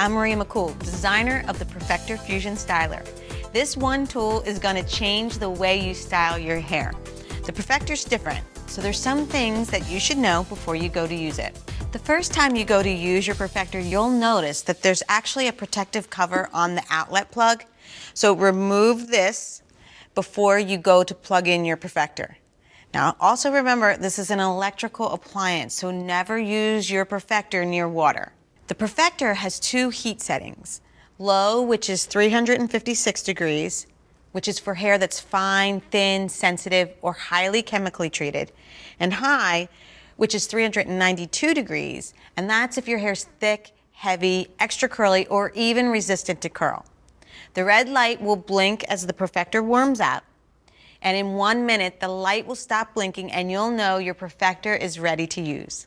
I'm Maria McCool, designer of the Perfecter Fusion Styler. This one tool is gonna change the way you style your hair. The Perfecter's different, so there's some things that you should know before you go to use it. The first time you go to use your Perfecter, you'll notice that there's actually a protective cover on the outlet plug. So remove this before you go to plug in your Perfecter. Now, also remember, this is an electrical appliance, so never use your Perfecter near water. The Perfecter has two heat settings. Low, which is 356 degrees, which is for hair that's fine, thin, sensitive, or highly chemically treated. And high, which is 392 degrees, and that's if your hair's thick, heavy, extra curly, or even resistant to curl. The red light will blink as the Perfecter warms up, and in one minute, the light will stop blinking and you'll know your Perfecter is ready to use.